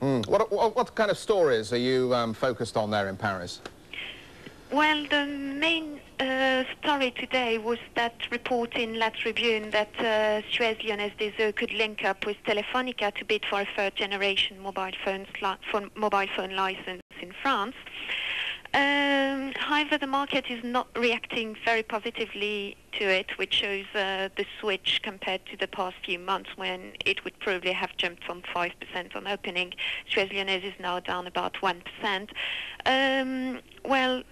Mm. What, what, what, kind of stories are you um, focused on there in Paris? Well, the main uh, story today was that report in La Tribune that uh, Suez Lyonnaise des Eaux could link up with Telefonica to bid for a third generation mobile phone, mobile phone license in France. Um, however, the market is not reacting very positively to it, which shows uh, the switch compared to the past few months when it would probably have jumped from 5% on opening. Suez Lyonnaise is now down about 1%. Um, well,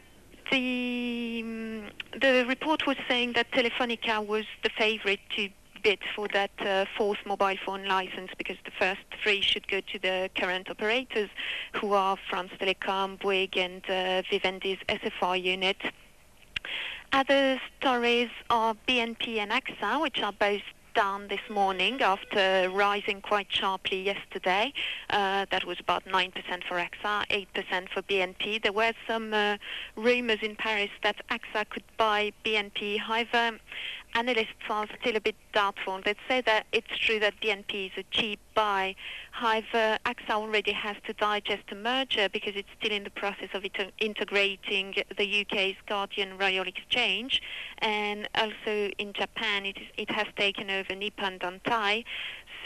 the, um, the report was saying that Telefonica was the favorite to bid for that uh, fourth mobile phone license because the first three should go to the current operators who are France Telecom, Bouygues and uh, Vivendi's SFR unit. Other stories are BNP and AXA, which are both down this morning after rising quite sharply yesterday. Uh, that was about 9% for AXA, 8% for BNP. There were some uh, rumors in Paris that AXA could buy BNP. However, analysts are still a bit doubtful. They say that it's true that BNP is a cheap buy. However, AXA already has to digest a merger because it's still in the process of integrating the UK's Guardian Royal Exchange. And also in Japan, it, is, it has taken over Nippon Dantai.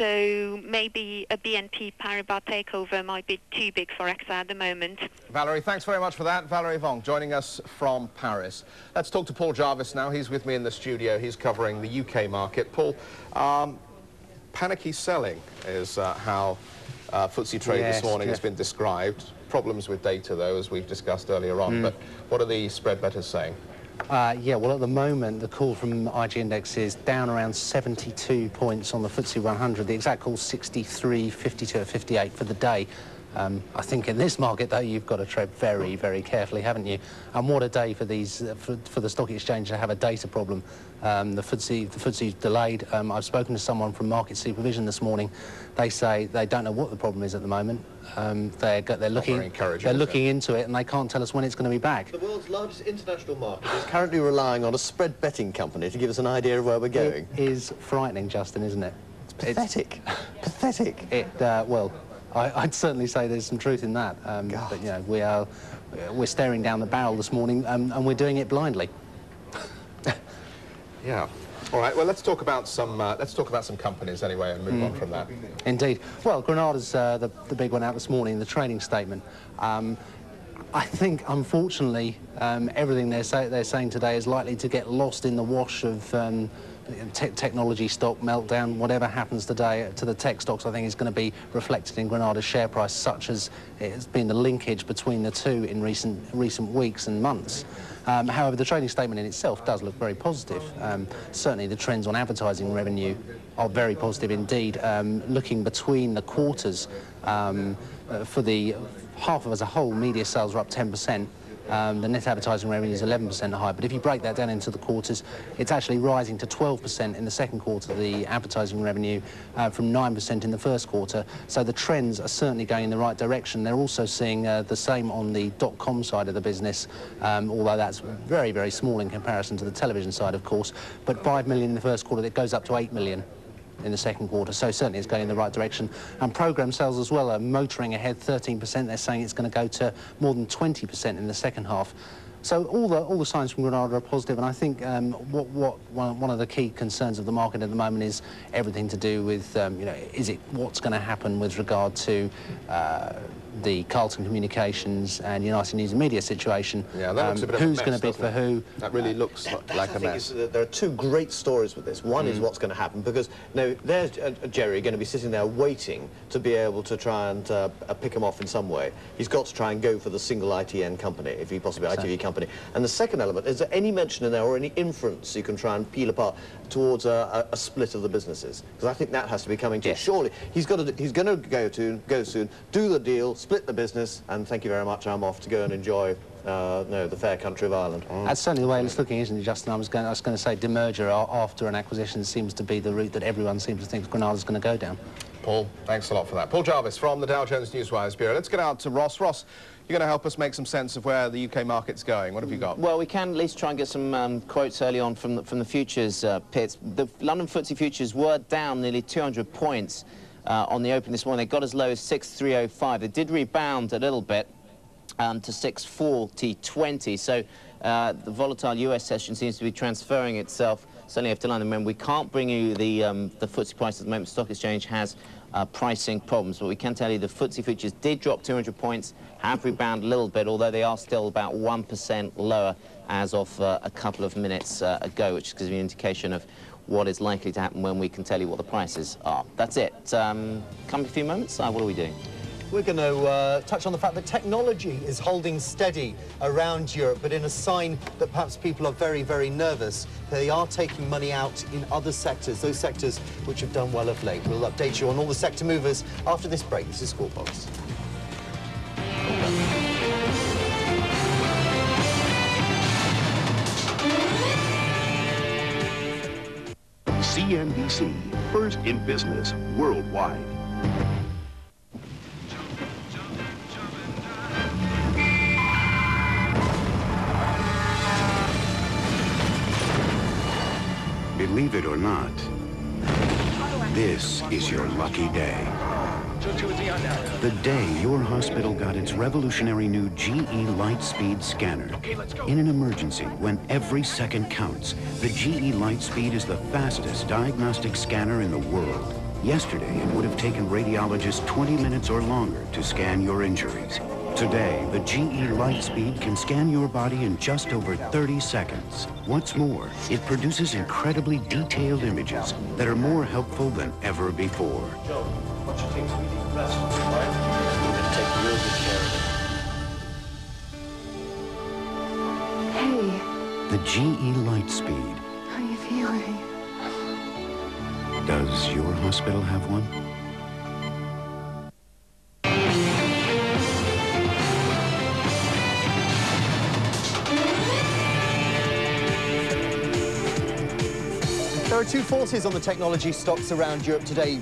So maybe a BNP Paribas takeover might be too big for AXA at the moment. Valerie, thanks very much for that. Valerie Vong joining us from Paris. Let's talk to Paul Jarvis now. He's with me in the studio. He's covering the UK market. Paul, um, panicky selling is uh, how uh, FTSE trade yes, this morning has been described. Problems with data, though, as we've discussed earlier on. Mm. But what are the spread bettors saying? Uh, yeah, well, at the moment, the call from IG Index is down around 72 points on the FTSE 100. The exact call 63, 52, 58 for the day. Um, I think in this market, though, you've got to tread very, very carefully, haven't you? And what a day for these uh, for, for, the stock exchange to have a data problem. Um, the FTSE, the FTSE's delayed. Um, I've spoken to someone from market supervision this morning. They say they don't know what the problem is at the moment. Um, they're, they're looking, they're looking into it, and they can't tell us when it's going to be back. The world's largest international market is currently relying on a spread betting company to give us an idea of where we're going. It is frightening, Justin, isn't it? It's pathetic. It's pathetic. It, uh, well, I, would certainly say there's some truth in that. Um, but, you know, we are, we're staring down the barrel this morning um, and we're doing it blindly. yeah. All right. Well, let's talk about some. Uh, let's talk about some companies anyway, and move mm. on from that. Indeed. Well, Granada's uh, the, the big one out this morning. The trading statement. Um, I think, unfortunately, um, everything they're, say they're saying today is likely to get lost in the wash of um, te technology stock meltdown, whatever happens today to the tech stocks, I think is going to be reflected in Granada's share price, such as it's been the linkage between the two in recent recent weeks and months. Um, however, the trading statement in itself does look very positive. Um, certainly the trends on advertising revenue are very positive indeed. Um, looking between the quarters um, uh, for the half of as a whole, media sales are up 10%. Um, the net advertising revenue is 11% higher. But if you break that down into the quarters, it's actually rising to 12% in the second quarter, the advertising revenue uh, from 9% in the first quarter. So the trends are certainly going in the right direction. They're also seeing uh, the same on the dot-com side of the business, um, although that's very, very small in comparison to the television side, of course. But 5 million in the first quarter, it goes up to 8 million in the second quarter. So certainly it's going in the right direction. And program sales as well are motoring ahead 13%. They're saying it's going to go to more than 20% in the second half. So all the all the signs from Granada are positive, and I think um, what what one, of the key concerns of the market at the moment is everything to do with um, you know is it what's going to happen with regard to uh, the Carlton Communications and United News and Media situation. Yeah, that looks a bit um, Who's going to bid for who? That really looks uh, like, a mess. Is, there are two great stories with this. One mm. is what's going to happen because now there's uh, Gerry going to be sitting there waiting to be able to try and uh, uh pick him off in some way. He's got to try and go for the single ITN company, if he possibly ITV company. And the second element is there any mention in there or any inference you can try and peel apart towards a, a, split of the businesses? Because I think that has to be coming to. Yes. Surely he's got to. He's going to go to go soon, do the deal, split the business, and thank you very much. I'm off to go and enjoy uh, no, the fair country of Ireland. Mm. That's certainly the way it's looking, isn't it, Justin? I was going, I was going to say demerger after an acquisition seems to be the route that everyone seems to think Granada's going to go down. Paul, thanks a lot for that. Paul Jarvis from the Dow Jones Newswires Bureau. Let's get out to Ross. Ross, you're going to help us make some sense of where the UK market's going. What have you got? Well, we can at least try and get some um, quotes early on from the, from the futures uh, pits. The London FTSE futures were down nearly 200 points uh, on the open this morning. They got as low as 6,305. They did rebound a little bit um, to 640.20. So uh, the volatile US session seems to be transferring itself certainly after London. Remember, we can't bring you the, um, the FTSE price at the moment. The stock exchange has uh, pricing problems, but we can tell you the FTSE futures did drop 200 points, have rebounded a little bit, although they are still about 1% lower as of uh, a couple of minutes uh, ago, which gives you an indication of what is likely to happen when we can tell you what the prices are. That's it. Um, come a few moments. Uh, what are we doing? We're going to uh, touch on the fact that technology is holding steady around Europe, but in a sign that perhaps people are very, very nervous. They are taking money out in other sectors, those sectors which have done well of late. We'll update you on all the sector movers after this break. This is Squawk CNBC, first in business worldwide. Believe it or not, this is your lucky day. The day your hospital got its revolutionary new GE Lightspeed scanner. In an emergency, when every second counts, the GE Lightspeed is the fastest diagnostic scanner in the world. Yesterday, it would have taken radiologists 20 minutes or longer to scan your injuries. Today, the GE Lightspeed can scan your body in just over 30 seconds. What's more, it produces incredibly detailed images that are more helpful than ever before. Joe, what's your team's immediate rest, right? We're going to take real good care of it. The GE Lightspeed. how are you feeling? Does your hospital have one? There are two forces on the technology stocks around Europe today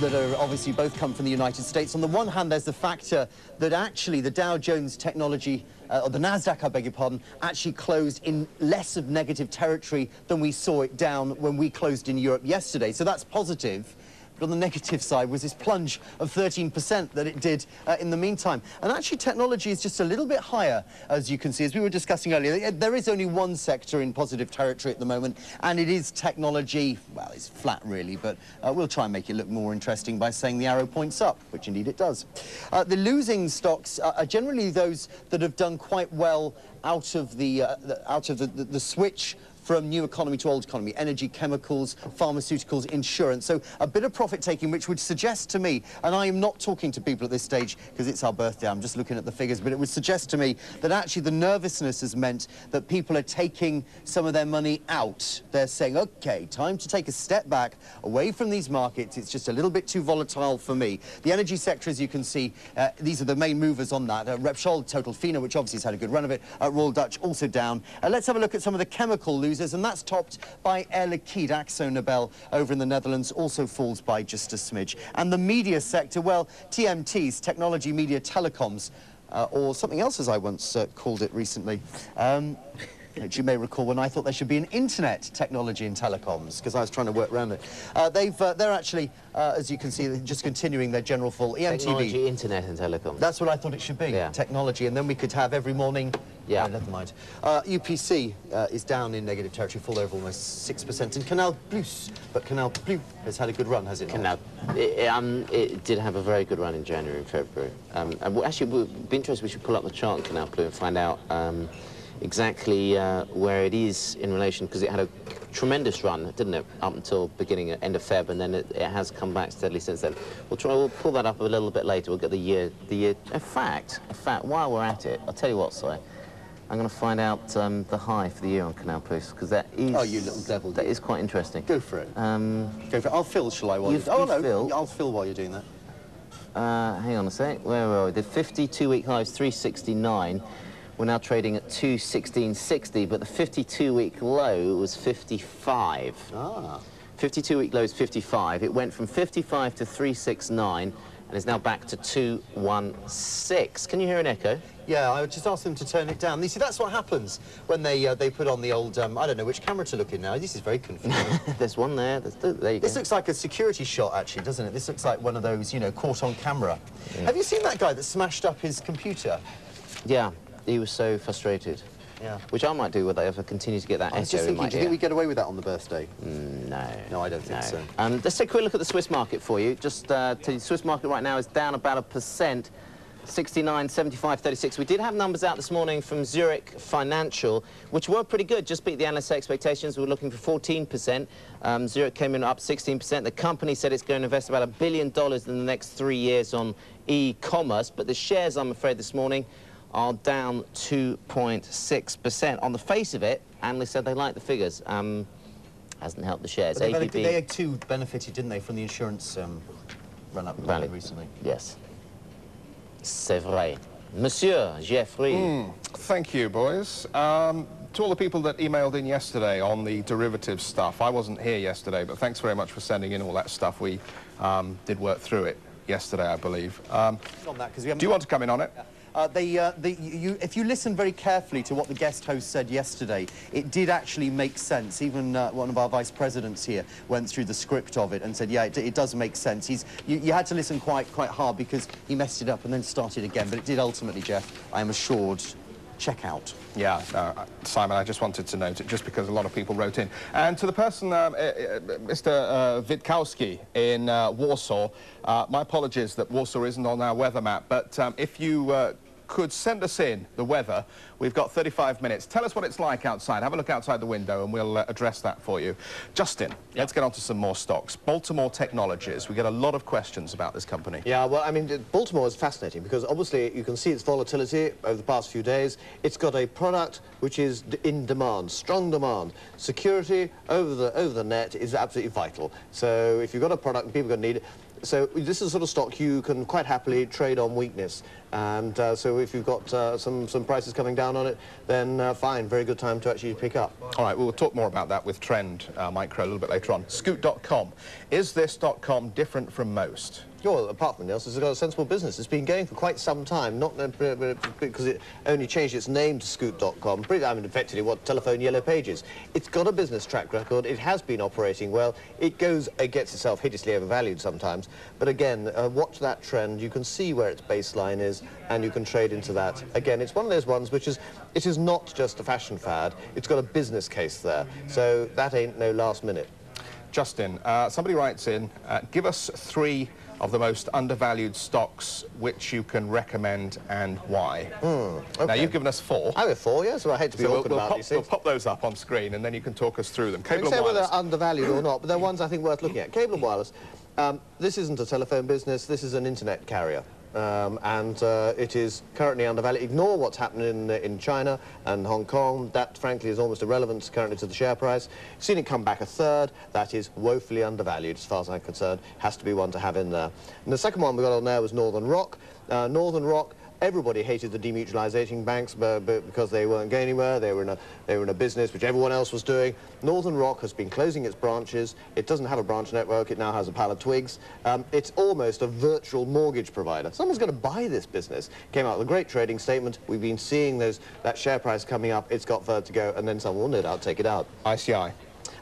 that are obviously both come from the United States. On the one hand, there's the factor that actually the Dow Jones technology, uh, or the NASDAQ, I beg your pardon, actually closed in less of negative territory than we saw it down when we closed in Europe yesterday. So that's positive. But on the negative side was this plunge of 13% that it did uh, in the meantime. And actually technology is just a little bit higher, as you can see. As we were discussing earlier, there is only one sector in positive territory at the moment, and it is technology. Well, it's flat really, but uh, we'll try and make it look more interesting by saying the arrow points up, which indeed it does. Uh, the losing stocks are, generally those that have done quite well out of the, uh, the out of the, the, the switch from new economy to old economy, energy, chemicals, pharmaceuticals, insurance. So a bit of profit taking, which would suggest to me, and I am not talking to people at this stage because it's our birthday, I'm just looking at the figures, but it would suggest to me that actually the nervousness has meant that people are taking some of their money out. They're saying, okay, time to take a step back away from these markets. It's just a little bit too volatile for me. The energy sector, as you can see, uh, these are the main movers on that. Uh, Repsol, Total Fina, which obviously has had a good run of it. Uh, Royal Dutch also down. Uh, let's have a look at some of the chemical losers, and that's topped by Air Liquide. Akzo Nobel over in the Netherlands also falls by just a smidge. And the media sector, well, TMTs, Technology, Media, Telecoms, uh, or something else as I once uh, called it recently. Um, which you may recall when I thought there should be an internet technology in telecoms, because I was trying to work around it. Uh, they've, uh, they're actually, uh, as you can see, just continuing their general fall. EMTV. Technology, internet and telecoms. That's what I thought it should be, Yeah. technology, and then we could have every morning... Yeah. Oh, never mind. Uh, UPC uh, is down in negative territory, fall over almost 6%, and Canal Plus, but Canal Plus has had a good run, has it not? Canal, it, it, um, it did have a very good run in January and February. Um, and actually, it would be interesting, we should pull up the chart on Canal and find out um, exactly uh, where it is in relation, because it had a tremendous run, didn't it, up until beginning, end of Feb, and then it, it has come back steadily since then. We'll try, we'll pull that up a little bit later. We'll get the year, the year. In fact, in fact, while we're at it, I'll tell you what, Si. I'm going to find out um, the high for the year on Canal Plus, because that is... Oh, you little devil, That you. is quite interesting. Go for it. Um, Go for it. I'll fill, shall I? While You've- you... Oh, no, filled. I'll fill while you're doing that. Uh, hang on a sec. Where were we? The 52-week high is 369. We're now trading at 216.60, but the 52-week low was 55. Ah. 52-week low is 55. It went from 55 to 369, and is now back to 216. Can you hear an echo? Yeah, I would just ask them to turn it down. You see, that's what happens when they uh, they put on the old, um, I don't know which camera to look in now. This is very confusing. There's one there. There's, there you this go. looks like a security shot, actually, doesn't it? This looks like one of those, you know, caught on camera. Have you seen that guy that smashed up his computer? Yeah, he was so frustrated. Yeah. Which I might do with if I continue to get that I was just in thinking, do you think we get away with that on the birthday? No. No, I don't think so. Um, let's take a quick look at the Swiss market for you. Just uh, to the Swiss market right now is down about a percent. 69, 75, 36. We did have numbers out this morning from Zurich Financial, which were pretty good, just beat the analysts' expectations. We were looking for 14%. Um, Zurich came in up 16%. The company said it's going to invest about a billion dollars in the next three years on e-commerce, but the shares, I'm afraid, this morning are down 2.6%. On the face of it, analysts said they like the figures. Um, hasn't helped the shares. But they, ABB they too benefited, didn't they, from the insurance um, run-up Rally. recently? Yes. C'est vrai. Monsieur Jeffrey. Thank you, boys. Um, to all the people that emailed in yesterday on the derivative stuff, I wasn't here yesterday, but thanks very much for sending in all that stuff. We um, did work through it yesterday, I believe. Um, On that, 'cause we do you want to come in on it? Uh, they, uh, you, if you listen very carefully to what the guest host said yesterday, it did actually make sense. Even uh, one of our vice presidents here went through the script of it and said, yeah, it, it does make sense. He's, you, you had to listen quite, quite hard because he messed it up and then started again. But it did ultimately, Jeff, I am assured, check out. Yeah, uh, Simon, I just wanted to note it just because a lot of people wrote in. And to the person, um, uh, uh, Mr. Uh, Witkowski in uh, Warsaw, uh, my apologies that Warsaw isn't on our weather map, but um, if you could send us in the weather, we've got 35 minutes. Tell us what it's like outside. Have a look outside the window and we'll uh, address that for you. Justin, let's get on to some more stocks. Baltimore Technologies. We get a lot of questions about this company. Yeah, well, I mean, Baltimore is fascinating because obviously you can see its volatility over the past few days. It's got a product which is d- in demand, strong demand. Security over the over the net is absolutely vital. So if you've got a product and people are going to need it, so this is the sort of stock you can quite happily trade on weakness. And uh, so if you've got uh, some some prices coming down on it, then uh, fine, very good time to actually pick up. All right, we'll talk more about that with Trend uh, Micro a little bit later on. Scoot.com. Is this .com different from most? Well, apartment, else, it's got a sensible business. It's been going for quite some time, not uh, because it only changed its name to Scoot.com. I mean, effectively, what telephone yellow pages. It's got a business track record. It has been operating well. It goes, it gets itself hideously overvalued sometimes. But again, uh, watch that trend. You can see where its baseline is, and you can trade into that. Again, it's one of those ones which is, it is not just a fashion fad. It's got a business case there. So that ain't no last minute. Justin, uh, somebody writes in, uh, give us three of the most undervalued stocks which you can recommend and why. Now, okay. you've given us four. I have four, yes, well, I hate to be So we'll, awkward we'll about pop, these we'll pop those up on screen and then you can talk us through them. I Cable can and say whether they're undervalued or not, but they're ones I think worth looking at. Cable and wireless. Um, this isn't a telephone business. This is an internet carrier. Um, and uh, it is currently undervalued. Ignore what's happening in, in China and Hong Kong. That, frankly, is almost irrelevant currently to the share price. Seen it come back a third. That is woefully undervalued, as far as I'm concerned. Has to be one to have in there. And the second one we got on there was Northern Rock. Uh, Northern Rock Everybody hated the demutualization banks because they weren't going anywhere. They were, in a, they were in a business which everyone else was doing. Northern Rock has been closing its branches. It doesn't have a branch network. It now has a pile of twigs. Um, it's almost a virtual mortgage provider. Someone's going to buy this business. Came out with a great trading statement. We've been seeing those, that share price coming up. It's got further to go, and then someone will no doubt take it out. ICI.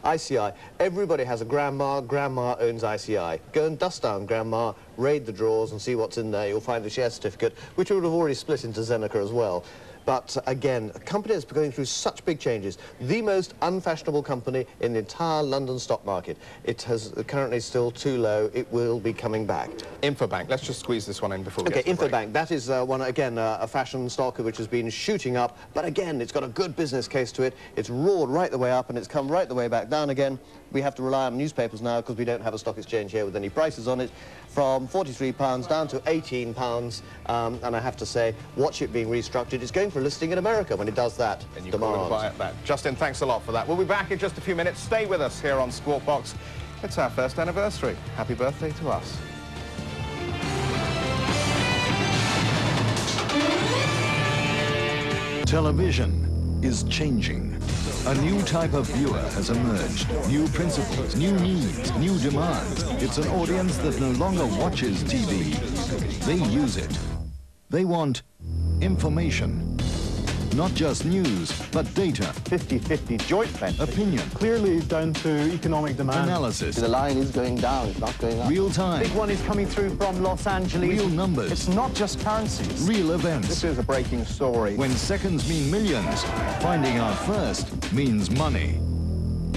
ICI. Everybody has a grandma. Grandma owns ICI. Go and dust down grandma, raid the drawers and see what's in there. You'll find the share certificate, which would have already split into Zeneca as well. But uh, again, a company that's going through such big changes, the most unfashionable company in the entire London stock market. It has uh, currently still too low. It will be coming back. Infobank. Let's just squeeze this one in before we Okay, get to the break. Infobank, that is uh, one, again, uh, a fashion stock which has been shooting up, but again, it's got a good business case to it. It's roared right the way up and it's come right the way back down again. We have to rely on newspapers now because we don't have a stock exchange here with any prices on it. From £43 down to £18, um, and I have to say, watch it being restructured. It's going for a listing in America when it does that. And you call and buy Demand. it back. Justin, thanks a lot for that. We'll be back in just a few minutes. Stay with us here on Squawk Box. It's our first anniversary. Happy birthday to us. Television is changing. A new type of viewer has emerged. New principles, new needs, new demands. It's an audience that no longer watches TV. They use it. They want information. Not just news, but data. 50-50 joint venture. Opinion. Clearly down to economic demand. Analysis. The line is going down, it's not going up. Real time. Big one is coming through from Los Angeles. Real numbers. It's not just currencies. Real events. This is a breaking story. When seconds mean millions, finding out first means money.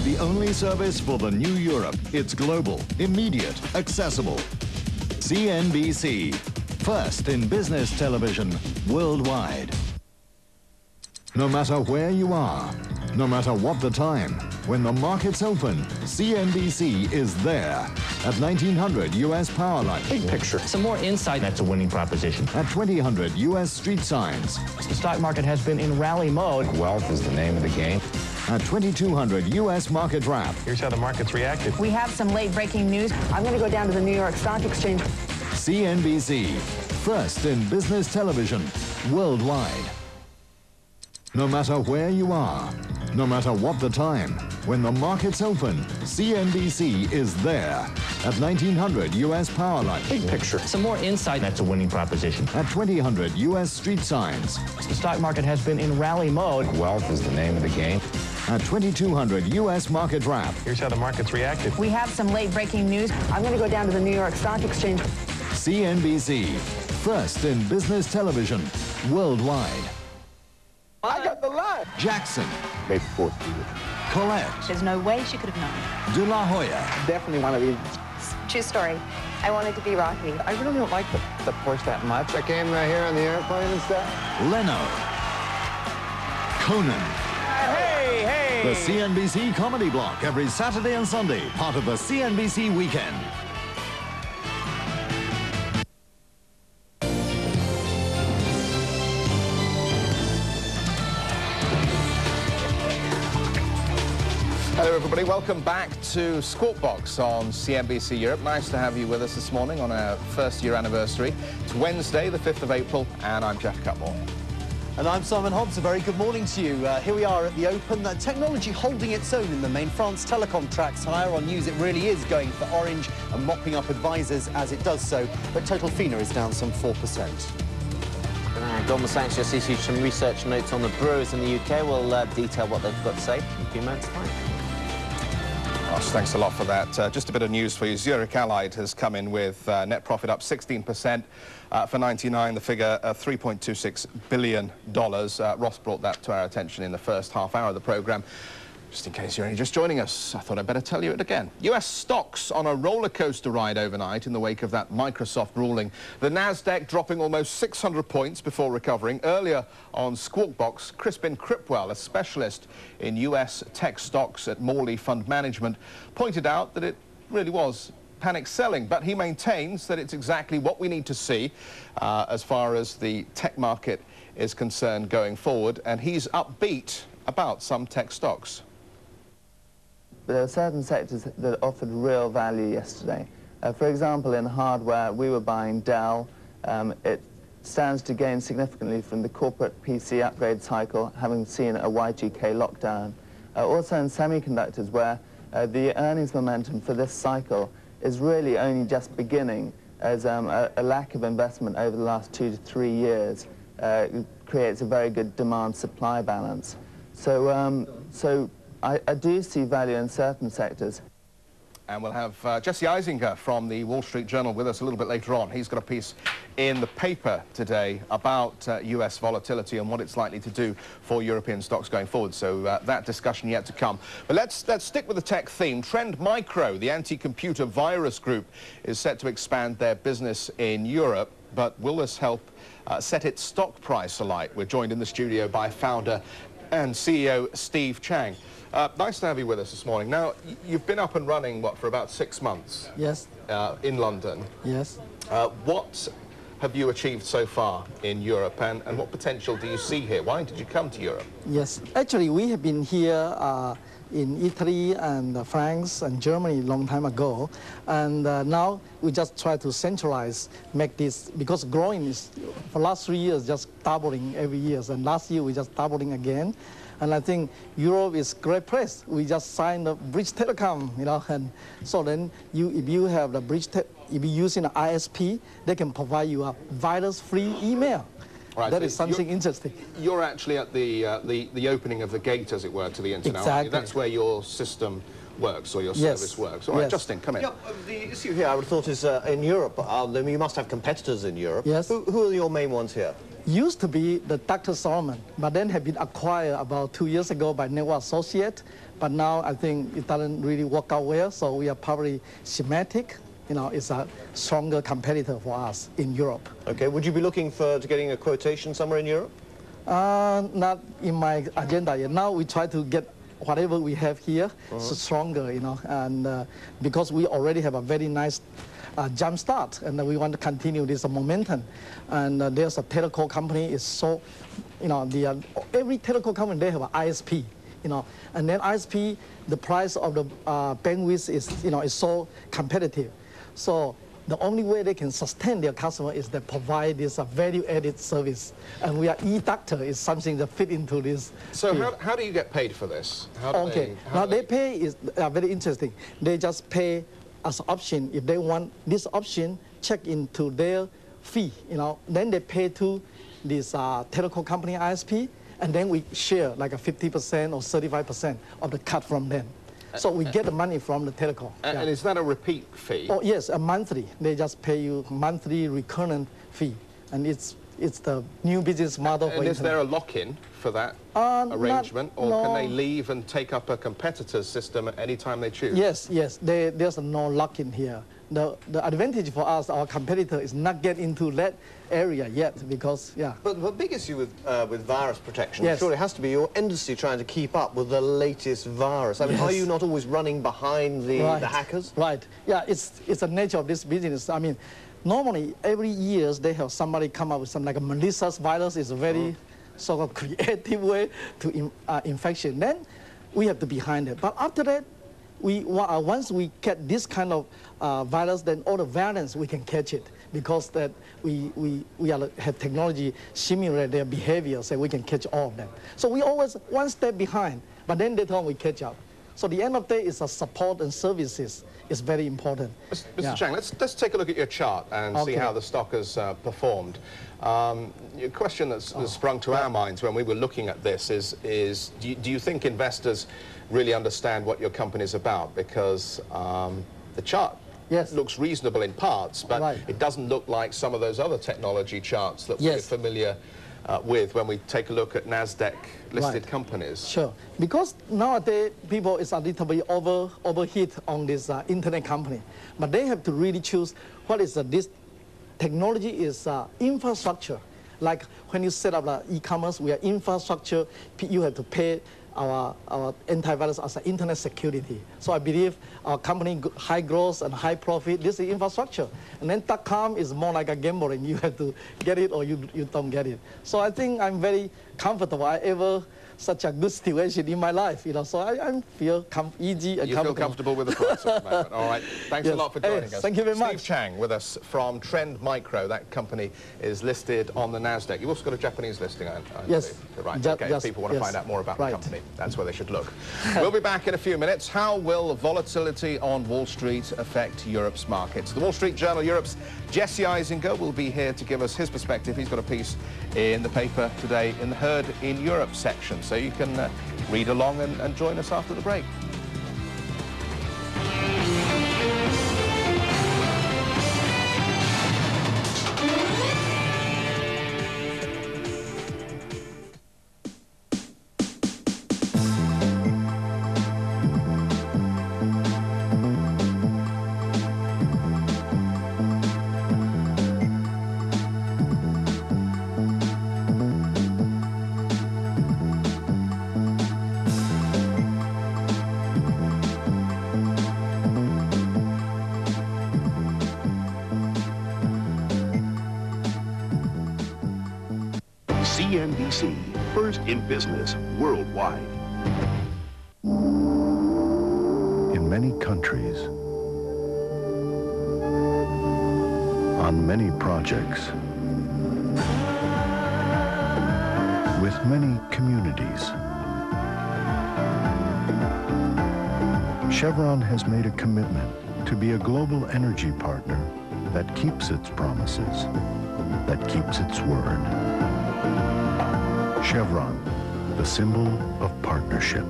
The only service for the new Europe. It's global, immediate, accessible. CNBC. First in business television worldwide. No matter where you are, no matter what the time, when the market's open, CNBC is there at 1900 US Power Lunch. Big picture. Some more insight. That's a winning proposition. At 2000 US Street Signs. The stock market has been in rally mode. Wealth is the name of the game. At 2200 US Market Wrap. Here's how the market's reacted. We have some late breaking news. I'm going to go down to the New York Stock Exchange. CNBC. First in business television worldwide. No matter where you are, no matter what the time, when the market's open, CNBC is there at 1900 US Power Lunch. Big picture. Some more insight. That's a winning proposition. At 2000 US Street Signs. The stock market has been in rally mode. Wealth is the name of the game. At 2200 US Market Wrap. Here's how the market's reacted. We have some late breaking news. I'm going to go down to the New York Stock Exchange. CNBC. First in business television worldwide. I got the line. Jackson. Maybe 40. Colette. There's no way she could have known. De La Hoya. Definitely one of these. True story. I wanted to be Rocky. I really don't like the, the Porsche that much. I came right here on the airplane and stuff. Leno. Conan. Hey, hey! The CNBC Comedy Block every Saturday and Sunday, part of the CNBC Weekend. Hello, everybody. Welcome back to Squawk Box on CNBC Europe. Nice to have you with us this morning on our first year anniversary. It's Wednesday, the 5th of April, and I'm Geoff Cutmore. And I'm Simon Hobbs. A very good morning to you. Uh, here we are at the Open. Uh, technology holding its own in the main. France Telecom tracks higher on news. It really is going for orange and mopping up advisors as it does so. But total FINA is down some 4%. Uh, Goldman Sachs just issued some research notes on the brewers in the UK. We'll uh, detail what they've got to say in a few moments' time. Ross, thanks a lot for that. Uh, just a bit of news for you. Zurich Allied has come in with uh, net profit up 16% uh, for 99, the figure uh, $3.26 billion. Uh, Ross brought that to our attention in the first half hour of the programme. Just in case you're only just joining us, I thought I'd better tell you it again. US stocks on a roller coaster ride overnight in the wake of that Microsoft ruling. The Nasdaq dropping almost 600 points before recovering. Earlier on Squawk Box, Crispin Cripwell, a specialist in US tech stocks at Morley Fund Management, pointed out that it really was panic selling, but he maintains that it's exactly what we need to see uh, as far as the tech market is concerned going forward, and he's upbeat about some tech stocks. There are certain sectors that offered real value yesterday. Uh, for example, in hardware, we were buying Dell. Um, it stands to gain significantly from the corporate PC upgrade cycle, having seen a Y2K lockdown. Uh, also in semiconductors, where uh, the earnings momentum for this cycle is really only just beginning, as um, a, a, lack of investment over the last two to three years uh, creates a very good demand-supply balance. So, um, so I, I, do see value in certain sectors. And we'll have uh, Jesse Eisinger from the Wall Street Journal with us a little bit later on. He's got a piece in the paper today about uh, US volatility and what it's likely to do for European stocks going forward. So uh, that discussion yet to come. But let's, let's stick with the tech theme. Trend Micro, the anti-computer virus group, is set to expand their business in Europe. But will this help uh, set its stock price alight? We're joined in the studio by founder and CEO Steve Chang. Uh, nice to have you with us this morning. Now, you've been up and running, what, for about six months? Yes. Uh, in London. Yes. Uh, what have you achieved so far in Europe, and, and what potential do you see here? Why did you come to Europe? Yes. Actually, we have been here uh, in Italy and uh, France and Germany a long time ago. And uh, now we just try to centralize, make this, because growing is for last three years, just doubling every year. And last year, we just doubling again. And I think Europe is great place. We just signed the British Telecom, you know, and so then you, if you have the British, te if you're using an ISP, they can provide you a virus-free email. Right, that so is something you're, interesting. You're actually at the, uh, the, the opening of the gate, as it were, to the internet. Exactly. That's where your system works, or your Yes. service works. All right, Yes. Justin, come in. Yeah, uh, the issue here, I would have thought, is uh, in Europe, uh, then you must have competitors in Europe. Yes. Who, who are your main ones here? Used to be the Dr. Solomon, but then have been acquired about two years ago by Network Associate. But now I think it doesn't really work out well, so we are probably Symantec. You know, it's a stronger competitor for us in Europe. Okay, would you be looking for to getting a quotation somewhere in Europe? Uh, not in my agenda yet. Now we try to get whatever we have here Uh-huh. so stronger, you know, and uh, because we already have a very nice uh, jump start, and we want to continue this momentum. And uh, there's a telecom company is so, you know, the uh, every telecom company they have an ISP, you know, and then ISP the price of the uh, bandwidth is you know is so competitive, so the only way they can sustain their customer is they provide this uh, value-added service. And we are e-doctor is something that fit into this. So how, how do you get paid for this? How do okay, They, now do they pay is uh, very interesting. They just pay as an option. If they want this option, check into their fee, you know, then they pay to this uh, telecom company ISP, and then we share like a 50% or 35% of the cut from them. So we get the money from the telecom. And, yeah. is that a repeat fee? Oh yes, a monthly. They just pay you monthly recurrent fee, and it's it's the new business model. And for is there a lock-in for that Uh, not- arrangement, or can they leave and take up a competitor's system at any time they choose? Yes, yes. There, there's no lock in here. The the advantage for us, our competitor, is not get into that area yet because yeah. But the big issue with, uh, with virus protection Yes. surely has to be your industry trying to keep up with the latest virus. I mean, are you not always running behind the, right. the hackers? Right. Yeah, it's it's the nature of this business. I mean, normally every year they have somebody come up with some like a malicious virus. is a very sort of creative way to in, uh, infection. Then we have to behind it. But after that, we uh, once we get this kind of uh, virus, then all the variants we can catch it because that we we we are, have technology simulate their behavior, so we can catch all of them. So we always one step behind, but then later on we catch up. So the end of the day is a support and services is very important. Mr. Yeah. Chang, let's, let's take a look at your chart and see how the stock has uh, performed. Um, a question that's, that's sprung to our minds when we were looking at this is, is do, you, do you think investors really understand what your company is about? Because um, the chart Yes. looks reasonable in parts, but Right. it doesn't look like some of those other technology charts that Yes. we're familiar uh, with when we take a look at NASDAQ listed Right. companies. Sure. Because nowadays people is a little bit over overheat on this uh, internet company, but they have to really choose what is uh, this technology is uh, infrastructure. Like when you set up the e-commerce, we are infrastructure. You have to pay our, our antivirus as an internet security. So I believe our company high growth and high profit. This is infrastructure. And then .com is more like a gambling. You have to get it or you, you don't get it. So I think I'm very comfortable. I ever such a good situation in my life, you know. So I, I feel easy and You feel comfortable. comfortable with the price at the moment. All right. Thanks Yes. a lot for Hey, joining us. thank you very Steve much. Steve Chang with us from Trend Micro. That company is listed on the NASDAQ. You've also got a Japanese listing, I, I Yes. believe. Right. Ju- okay. people want to yes. find out more about Right. the company, that's where they should look. we'll be back in a few minutes. How will volatility on Wall Street affect Europe's markets? The Wall Street Journal Europe's Jesse Eisinger will be here to give us his perspective. He's got a piece in the paper today in the Heard in Europe section, so you can uh, read along and, and join us after the break. Business worldwide. in many countries, on many projects, with many communities. Chevron has made a commitment to be a global energy partner that keeps its promises, that keeps its word. Chevron, the symbol of partnership.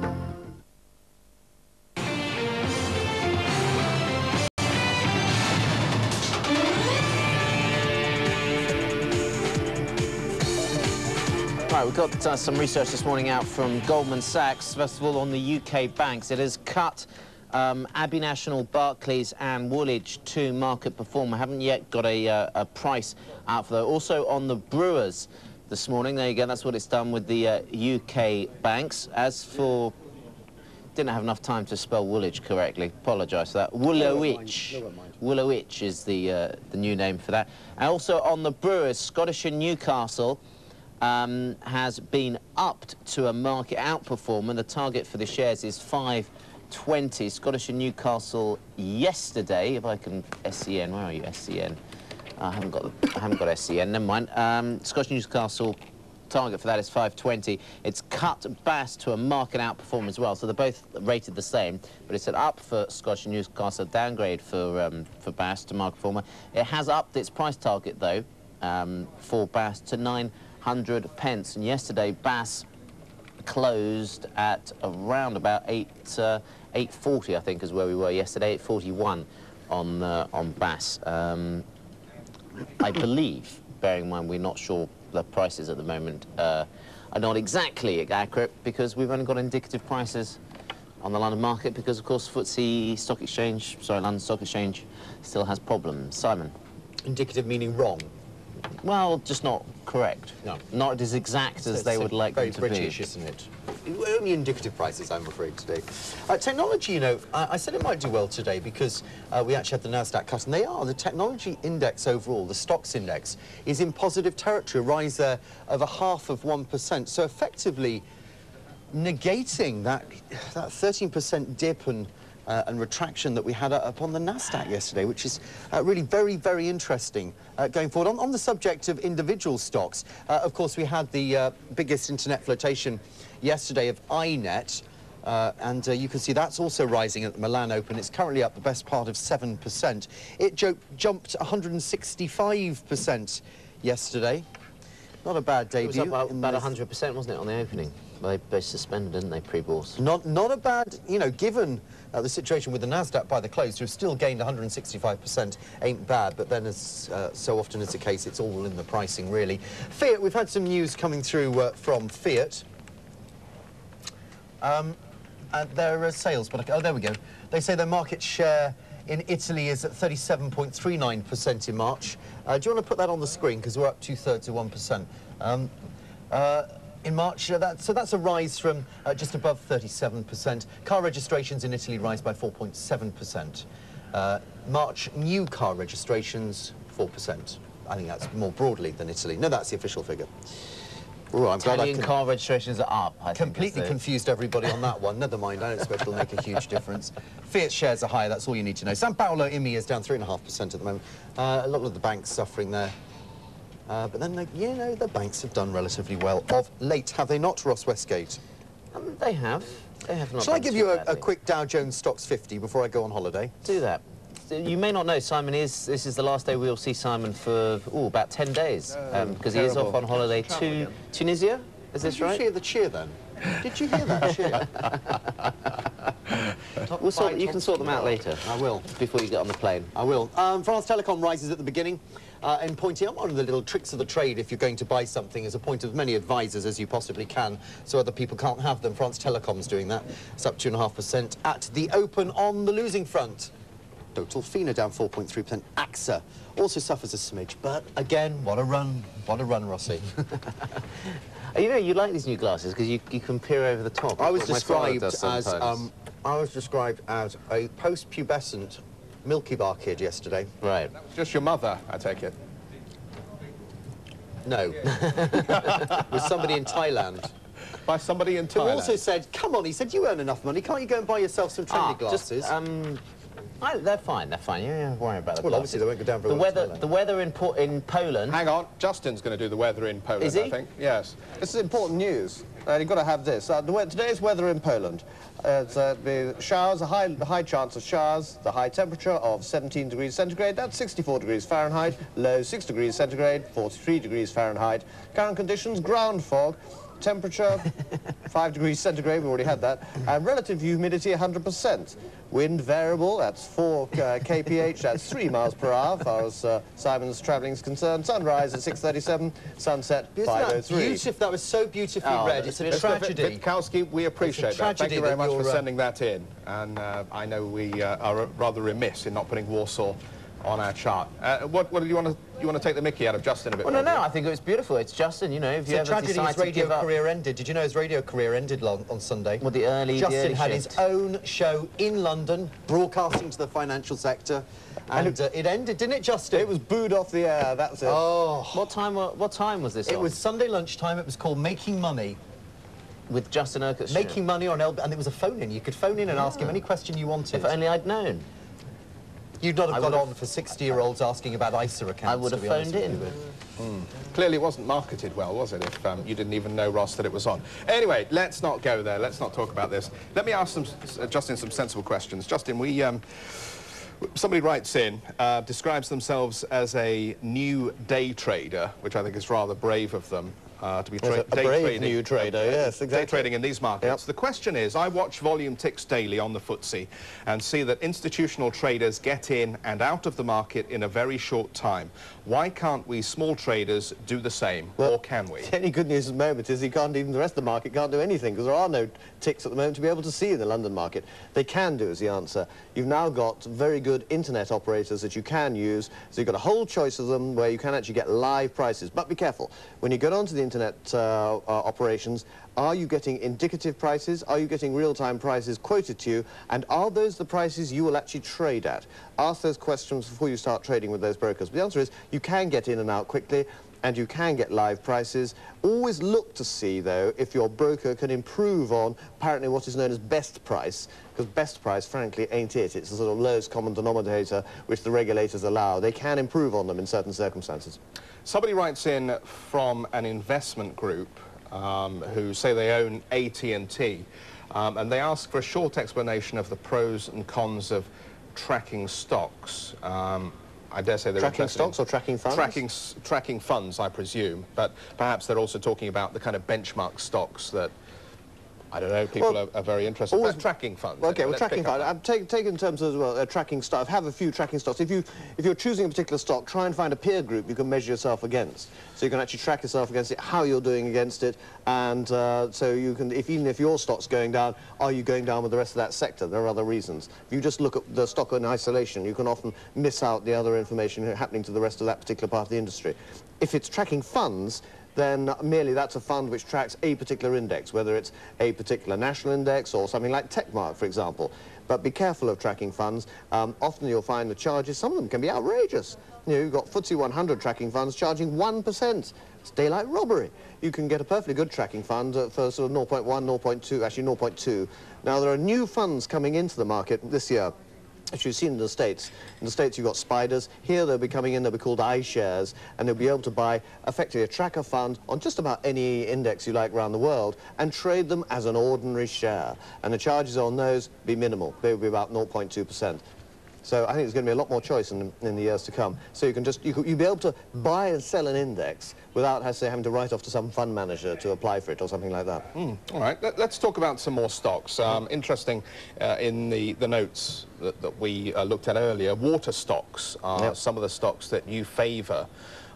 Right, we've got uh, some research this morning out from Goldman Sachs. First of all, on the UK banks, it has cut um, Abbey National, Barclays and Woolwich to market performer. Haven't yet got a, uh, a price out for that. Also on the Brewers this morning, there you go, that's what it's done with the uh, UK banks. As for... Didn't have enough time to spell Woolwich correctly. Apologise for that. Woolwich. Woolwich is the, uh, the new name for that. And also on the Brewers, Scottish and Newcastle um, has been upped to a market outperformer. The target for the shares is 520. Scottish and Newcastle yesterday, if I can, SCN, where are you, SCN? I haven't got, I haven't got SCN, never mind. Um, Scottish Newcastle target for that is 520. It's cut Bass to a market outperform as well, so they're both rated the same, but it's an up for Scottish Newcastle, downgrade for um, for Bass to market performer. It has upped its price target though um, for Bass to 900 pence, and yesterday Bass closed at around about 8 uh, 840, I think, is where we were yesterday. 841 on uh, on Bass. Um, I believe, bearing in mind we're not sure the prices at the moment uh, are not exactly accurate because we've only got indicative prices on the London market because, of course, FTSE Stock Exchange, sorry, London Stock Exchange still has problems. Simon? Indicative meaning wrong? Well, just not correct. No. Not as exact as they would like very them to British, be. isn't it? Only indicative prices, I'm afraid, today. Uh, technology, you know, I, I, said it might do well today because uh, we actually had the Nasdaq cut, and they are. The technology index overall, the stocks index, is in positive territory, a rise there of a half of 1%. So effectively negating that that 13% dip and uh, and retraction that we had up on the Nasdaq yesterday, which is uh, really very, very interesting uh, going forward. On, on, the subject of individual stocks, uh, of course, we had the uh, biggest internet flotation yesterday of iNet. Uh, and you can see that's also rising at the Milan Open. It's currently up the best part of 7%. It jumped 165% yesterday. Not a bad debut. It was up about 100%, wasn't it, on the opening? They, they suspended, didn't they, pre-bourse? Not, not a bad, you know, given uh, the situation with the Nasdaq by the close, who've still gained 165%, ain't bad. But then, as uh, so often is the case, it's all in the pricing, really. Fiat, we've had some news coming through uh, from Fiat. Um, and their uh, sales, but oh, there we go. They say their market share in Italy is at 37.39% in March. Uh, do you want to put that on the screen? Because we're up two-thirds of 1%. Um, uh, in March. Uh, that, so that's a rise from uh, just above 37%. Car registrations in Italy rise by 4.7%. Uh, March new car registrations, 4%. I think that's more broadly than Italy. No, that's the official figure. Ooh, I'm Italian glad car registrations are up. I completely confused everybody on that one. Never mind, I don't expect it'll make a huge difference. Fiat shares are higher, that's all you need to know. San Paolo IMI is down 3.5% at the moment. Uh, a lot of the banks suffering there. Uh, but then, you know, the banks have done relatively well of late, have they not, Ross Westgate? Um, they have. They have not Shall I give you a, a, quick Dow Jones STOXX 50 before I go on holiday? Do that. You may not know, Simon is, this is the last day we'll see Simon for, oh, about 10 days, because um, he is off on holiday to again. Tunisia, is this Did right? Did you hear the cheer then? Did you hear that cheer? we'll sort, you can sort them out later. I will. Before you get on the plane. I will. Um, France Telecom rises at the beginning uh, and pointing out one of the little tricks of the trade if you're going to buy something as a point of as many advisors as you possibly can so other people can't have them. France Telecom's doing that. It's up 2.5% at the open on the losing front. Total Fina down 4.3%. AXA also suffers a smidge, but again, what a run. What a run, Rossi. you know, you like these new glasses because you, you can peer over the top. I was described as um, I was described as a post-pubescent Milky Bar kid yesterday. Right. That was just your mother, I take it. No. With somebody in Thailand. By somebody in Thailand? Who also said, come on, he said, you earn enough money, can't you go and buy yourself some trendy ah, glasses? Just, um, I, they're fine, they're fine. You don't have worry about the Well, obviously they won't go down very The well weather, the weather in, Po- in Poland... Hang on, Justin's going to do the weather in Poland, Is he? I think. Yes. This is important news. Uh, you've got to have this. Uh, the today's weather in Poland. Uh, it's uh, the showers, a high, a high chance of showers, the high temperature of 17 degrees centigrade, that's 64 degrees Fahrenheit, low 6 degrees centigrade, 43 degrees Fahrenheit. Current conditions, ground fog, temperature 5 degrees centigrade, we already had that, and relative humidity 100%. Wind variable, that's 4 uh, kph, that's 3 miles per hour, as far as uh, Simon's travelling is concerned. Sunrise at 6.37, sunset Isn't that 5.03. beautiful? That was so beautifully Oh, read. It's a Mr. tragedy. Witkowski, we appreciate that. Thank you very much for uh, sending that in. And uh, I know we uh, are rather remiss in not putting Warsaw on our chart. Uh, what, what do you want to you want to take the Mickey out of Justin a bit? Well, no, more, do no, you? I think it was beautiful. It's Justin, you know, if It's you a ever tragedy decide his to radio give up... career ended. Did you know his radio career ended long, on Sunday? Well, the early, the Justin early had shift. his own show in London, broadcasting to the financial sector, and uh, it ended, didn't it, Justin? It was booed off the air, that's it. Oh. What time, what time was this It on? was Sunday lunchtime. It was called Making Money. With Justin Urquhart. Making Money on El... And it was a phone-in. You could phone in and ask him any question you wanted. If only I'd known. You'd not have I got would've- on for 60-year-olds asking about ISA accounts, I would to have be phoned with in. you. Clearly it wasn't marketed well, was it, if um, you didn't even know, Ross, that it was on. Anyway, let's not go there. Let's not talk about this. Let me ask some, uh, Justin some sensible questions. Justin, we... Um, Somebody writes in, uh, describes themselves as a new day trader, which I think is rather brave of them. Uh, to be tra a day trading, new trader, uh, yes, Day trading in these markets. The question is, I watch volume ticks daily on the FTSE and see that institutional traders get in and out of the market in a very short time. Why can't we small traders do the same, or can we? The only good news at the moment is you can't even, the rest of the market can't do anything because there are no ticks at the moment to be able to see in the London market. They can do is the answer. You've now got very good internet operators that you can use, so you've got a whole choice of them where you can actually get live prices. But be careful, when you get onto the internet uh, uh, operations, are you getting indicative prices? Are you getting real-time prices quoted to you? And are those the prices you will actually trade at? Ask those questions before you start trading with those brokers. But the answer is you can get in and out quickly and you can get live prices. Always look to see, though, if your broker can improve on apparently what is known as best price, because best price, frankly, ain't it. It's the sort of lowest common denominator which the regulators allow. They can improve on them in certain circumstances. Somebody writes in from an investment group um, who say they own AT&T, um, and they ask for a short explanation of the pros and cons of tracking stocks. Um, I dare say they're Tracking stocks or tracking funds? Tracking, tracking funds, I presume, but perhaps they're also talking about the kind of benchmark stocks that, I don't know, people Well, are, are very interested in. always- tracking funds. Okay, well, tracking pick up fund. I'm take, take in terms of well, uh, tracking stuff. Have a few tracking stocks. If you if you're choosing a particular stock, try and find a peer group you can measure yourself against. So you can actually track yourself against it, how you're doing against it, and uh, so you can, if even if your stock's going down, are you going down with the rest of that sector? There are other reasons. If you just look at the stock in isolation, you can often miss out the other information happening to the rest of that particular part of the industry. If it's tracking funds, then merely that's a fund which tracks a particular index, whether it's a particular national index or something like Techmark, for example. But be careful of tracking funds. Um, often you'll find the charges, some of them can be outrageous. You know, you've got FTSE 100 tracking funds charging 1%. It's daylight robbery. You can get a perfectly good tracking fund for sort of 0.1, 0.2, actually 0.2. Now, there are new funds coming into the market this year as you've seen in the States. In the States, you've got spiders. Here, they'll be coming in, they'll be called iShares, and they'll be able to buy effectively a tracker fund on just about any index you like around the world and trade them as an ordinary share. And the charges on those be minimal. They will be about 0.2%. So I think there's going to be a lot more choice in, in the years to come. So you can just, you could, you'll be able to buy and sell an index without, say, having to write off to some fund manager to apply for it or something like that. Mm, all right, Let, us talk about some more stocks. Um, interesting uh, in the, the notes that, that we uh, looked at earlier, water stocks are Yep. some of the stocks that you favour.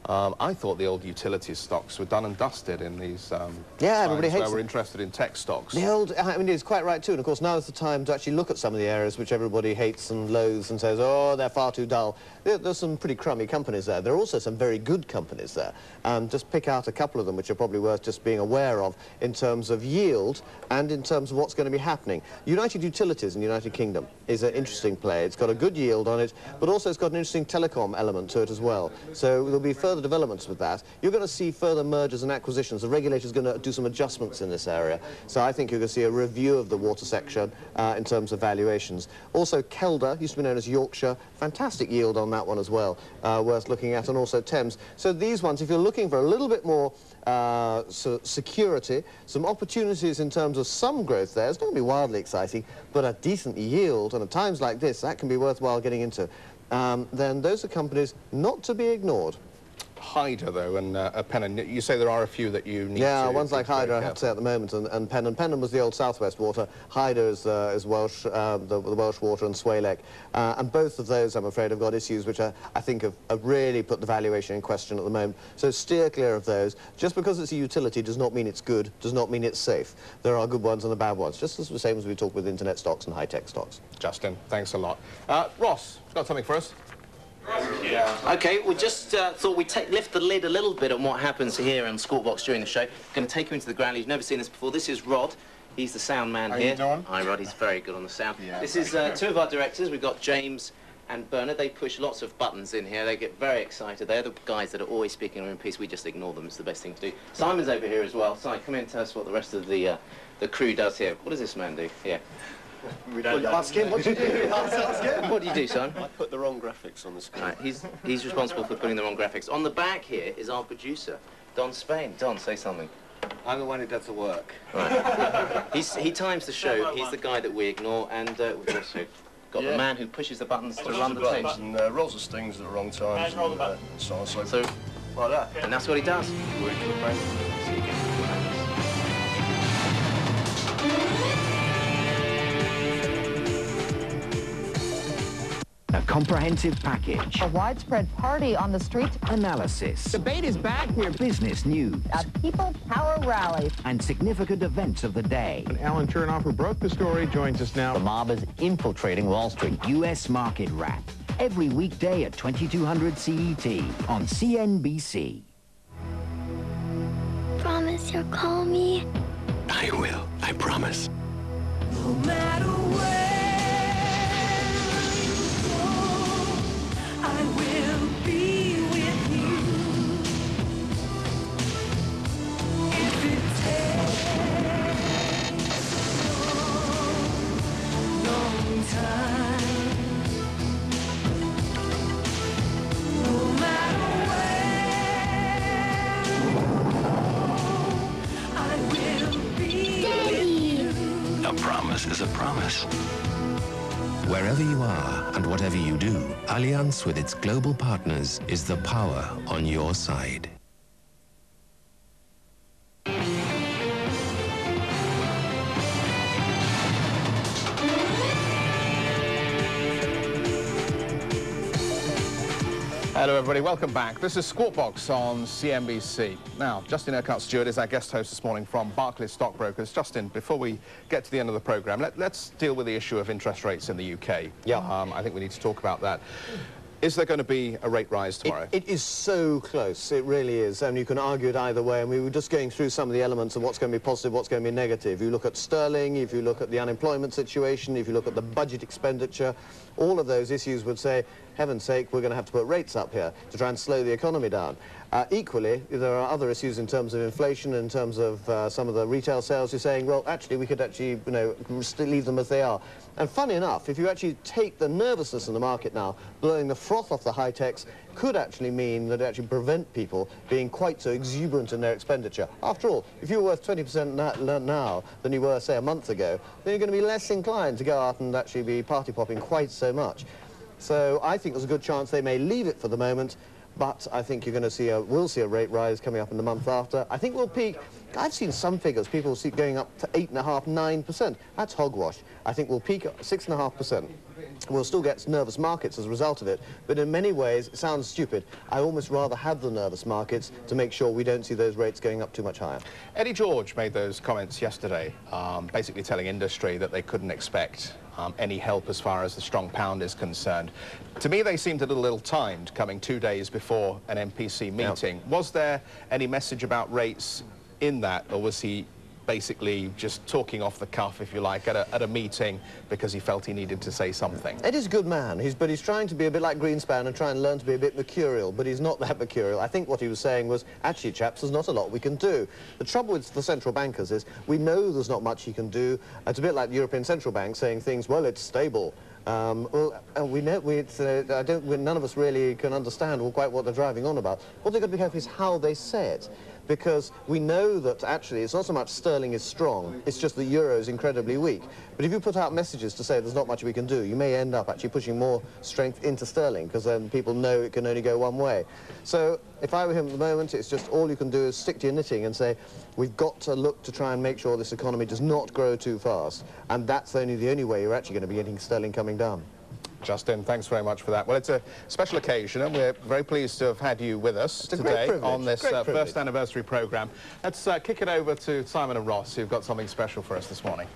Um, I thought the old utilities stocks were done and dusted in these um, Yeah, everybody hates where we're interested in tech stocks. The old, I mean, it's quite right too, and of course now is the time to actually look at some of the areas which everybody hates and loathes and says, oh, they're far too dull. There, there's some pretty crummy companies there. There are also some very good companies there. Um, just pick out a couple of them which are probably worth just being aware of in terms of yield and in terms of what's going to be happening. United Utilities in the United Kingdom is an interesting play. It's got a good yield on it, but also it's got an interesting telecom element to it as well. So there'll be further developments with that. You're going to see further mergers and acquisitions. The regulator's going to do some adjustments in this area. So I think you're going to see a review of the water section uh, in terms of valuations. Also, Kelda, used to be known as Yorkshire, fantastic yield on that one as well, uh, worth looking at, and also Thames. So these ones, if you're looking for a little bit more uh, so security, some opportunities in terms of some growth there, it's not going to be wildly exciting, but a decent yield, and at times like this, that can be worthwhile getting into. Um, then those are companies not to be ignored. Hyder, though, and uh, Pennon, you say there are a few that you need yeah, ones like Hyder, I have to say, at the moment, and, and Pennon. Pennon was the old Southwest Water. Hyder is, uh, is Welsh, uh, the, the, Welsh Water and Swalec. Uh, and both of those, I'm afraid, have got issues which I, I think have, have, really put the valuation in question at the moment. So steer clear of those. Just because it's a utility does not mean it's good, does not mean it's safe. There are good ones and the bad ones, just as the same as we talk with internet stocks and high-tech stocks. Justin, thanks a lot. Uh, Ross, got something for us? Okay, we just uh, thought we'd take, lift the lid a little bit on what happens here on Squawk Box during the show. Going to take you into the ground. You've never seen this before. This is Rod. He's the sound man How here. You doing? Hi, Rod. He's very good on the sound. Yeah, this is uh, two of our directors. We've got James and Bernard. They push lots of buttons in here. They get very excited. They're the guys that are always speaking in peace. We just ignore them. It's the best thing to do. Simon's over here as well. Simon, come in and tell us what the rest of the uh, the crew does here. What does this man do here? We don't well, ask him. What do you do? ask him. What do you do, son? I put the wrong graphics on the screen. Right, he's he's responsible for putting the wrong graphics. On the back here is our producer, Don Spain. Don, say something. I'm the one who does the work. Right. he's, he times the show. He's the guy that we ignore, and uh, we've also got Yeah. the man who pushes the buttons to run the the tapes. and uh, rolls the stings at the wrong times and uh, so on so So, like that. and that's what he does. A comprehensive package. A widespread party on the streets. Analysis. Debate is back. We're business news. A people power rally. And significant events of the day. And Allan Chernoff, who broke the story, joins us now. The mob is infiltrating Wall Street. U.S. Market Wrap. Every weekday at 2200 CET on CNBC. Promise you'll call me. I will. I promise. No Wherever you are and whatever you do, Allianz with its global partners is the power on your side. Hello, everybody. Welcome back. This is Squawk Box on CNBC. Now, Justin Urquhart Stewart is our guest host this morning from Barclays Stockbrokers. Justin, before we get to the end of the programme, let, us deal with the issue of interest rates in the UK. Yeah. Um, I think we need to talk about that. Is there going to be a rate rise tomorrow? It, it is so close, it really is, and you can argue it either way. And we were just going through some of the elements of what's going to be positive, what's going to be negative. You look at sterling, if you look at the unemployment situation, if you look at the budget expenditure, all of those issues would say, heaven's sake, we're going to have to put rates up here to try and slow the economy down. Uh, equally, there are other issues in terms of inflation, in terms of uh, some of the retail sales. You're saying, well, actually, we could actually, you know, leave them as they are. And funny enough, if you actually take the nervousness in the market now, blowing the froth off the high techs could actually mean that it actually prevent people being quite so exuberant in their expenditure. After all, if you're worth 20% na now than you were, say, a month ago, then you're going to be less inclined to go out and actually be party popping quite so much. So I think there's a good chance they may leave it for the moment, but I think you're going to see a, we'll see a rate rise coming up in the month after. I think we'll peak, I've seen some figures, people see going up to 8.5%, 9%. That's hogwash. I think we'll peak at 6.5%. We'll still get nervous markets as a result of it, but in many ways, it sounds stupid. I almost rather have the nervous markets to make sure we don't see those rates going up too much higher. Eddie George made those comments yesterday, um, basically telling industry that they couldn't expect um, any help as far as the strong pound is concerned. To me, they seemed a little ill-timed, coming two days before an MPC meeting. Was there any message about rates in that, or was he basically just talking off the cuff, if you like, at a, at a meeting because he felt he needed to say something. Ed is a good man, he's, but he's trying to be a bit like Greenspan and try and learn to be a bit mercurial, but he's not that mercurial. I think what he was saying was, actually, chaps, there's not a lot we can do. The trouble with the central bankers is we know there's not much he can do. It's a bit like the European Central Bank saying things, well, it's stable. Um, well, uh, we know, uh, I don't, we, none of us really can understand quite what they're driving on about. What they've got to be careful is how they say it because we know that actually it's not so much sterling is strong, it's just the euro is incredibly weak. But if you put out messages to say there's not much we can do, you may end up actually pushing more strength into sterling because then people know it can only go one way. So if I were him at the moment, it's just all you can do is stick to your knitting and say, we've got to look to try and make sure this economy does not grow too fast. And that's only the only way you're actually going to be getting sterling coming down. Justin, thanks very much for that. Well, it's a special occasion, and we're very pleased to have had you with us It's today on this uh, first anniversary programme. Let's uh, kick it over to Simon and Ross, who've got something special for us this morning.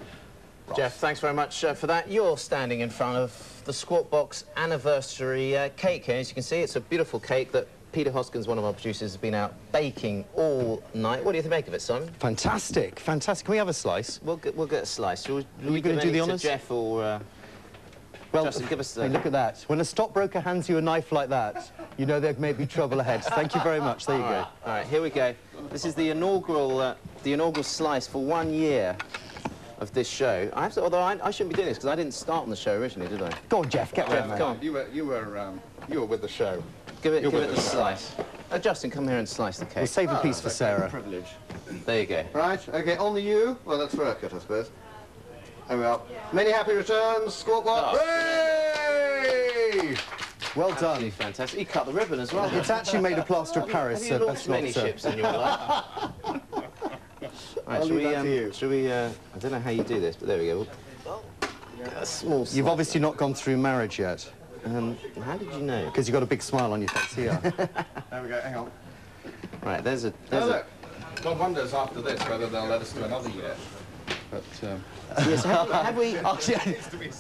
Geoff, thanks very much uh, for that. You're standing in front of the Squawk Box anniversary uh, cake here. As you can see, it's a beautiful cake that Peter Hoskins, one of our producers, has been out baking all night. What do you make of it, Simon? Fantastic, fantastic. Can we have a slice? We'll get, we'll get a slice. Shall we, Are you going to do the honours? Geoff or... Well, Justin, give us the... hey, look at that. When a stockbroker hands you a knife like that, you know there may be trouble ahead. Thank you very much. There you All go. right, all right, here we go. This is the inaugural, uh, the inaugural slice for one year of this show. I have to, although I, I shouldn't be doing this because I didn't start on the show originally, did I? Go on, Geoff, get Geoff, ready. come on. You were, you were, um, you were with the show. Give it, You're give it the us. slice. Uh, Justin, come here and slice the cake. We'll cake. save a piece for Sarah. Privilege. There you go. Right, okay, on the U. Well, that's for Urquhart, I suppose. There we are. Many happy returns, Squawk Box. Hooray! Well Absolutely done. fantastic. You cut the ribbon as well. It's actually made of plaster of Paris, Have so you launched best not many to. ships in your life? Right, I'll shall we, that um, you. shall we, uh, I don't know how you do this, but there we go. A small You've obviously not gone through marriage yet, Um, how did you know? because you've got a big smile on your face here. There we go, hang on. Right, there's a... Oh, There's a look. God wonders after this whether they'll let us do another year. But, um, yes, have, have we... Oh, yeah.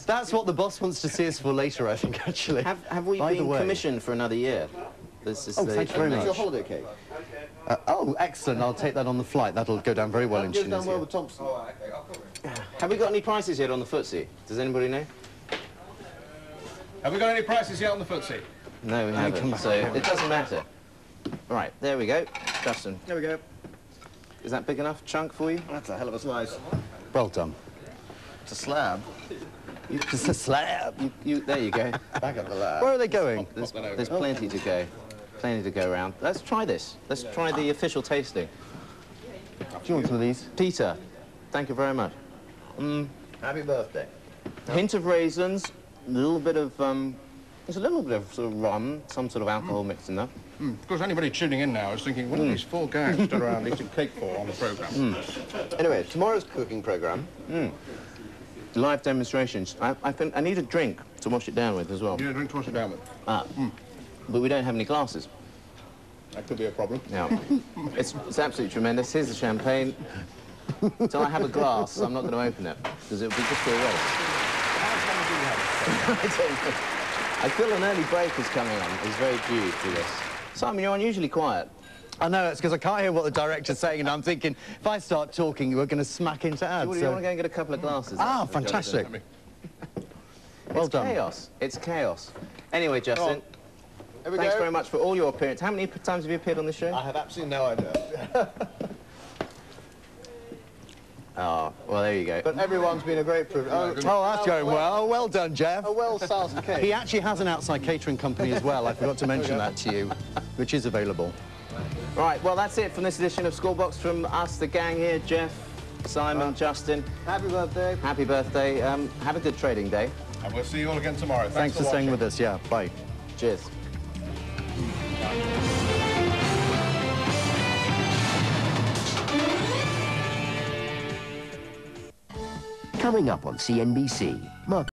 That's what the boss wants to see us for later, I think, actually. Have, have we By been way- commissioned for another year? This is Oh, the, thank you very It's your holiday cake. Uh, oh, excellent. I'll take that on the flight. That'll go down very well in Goes down well with Thomson. Have we got any prices yet on the FTSE? Does anybody know? have we got any prices yet on the FTSE? No, we haven't, back. so it doesn't matter. Right, there we go. Justin, There we go. is that big enough chunk for you? That's a hell of a slice. Well done. It's a slab. It's a slab. You, you, there you go. Back up the lab. Where are they going? There's, there's plenty to go. Plenty to go around. Let's try this. Let's try the official tasting. Do you want some of these? Peter, thank you very much. Happy birthday. Hint of raisins, a little bit of, um, there's a little bit of sort of rum, some sort of alcohol mixed in there. Hmm. Of course, anybody tuning in now is thinking, what are these four guys stood around eating cake for on the programme? Anyway, tomorrow's cooking programme. Live demonstrations. I, I, think I need a drink to wash it down with as well. You know, drink to wash it down with. Ah, but we don't have any glasses. That could be a problem. No. it's, it's absolutely tremendous. Here's the champagne. Until I have a glass, I'm not going to open it, because it would be just a waste. I don't know. I feel an early break is coming on. It's very due to this. Simon, you're unusually quiet. I know, it's because I can't hear what the director's saying, and I'm thinking, if I start talking, we're going to smack into ads. Do you, so- want to go and get a couple of glasses? Ah, fantastic. Well it's done. chaos. It's chaos. Anyway, Justin, thanks go. very much for all your appearance. How many times have you appeared on this show? I have absolutely no idea. Oh, well, there you go. but everyone's been a great privilege. Oh, Oh, that's going well. Well done, Geoff. A well-soused cake. He actually has an outside catering company as well. I forgot to mention that to you, which is available. Right, well, that's it from this edition of Squawk Box from us, the gang here, Geoff, Simon, Justin. Happy birthday. Happy birthday. Um, have a good trading day. And we'll see you all again tomorrow. Thanks, for staying with us. Yeah, bye. Cheers. Coming up on CNBC, market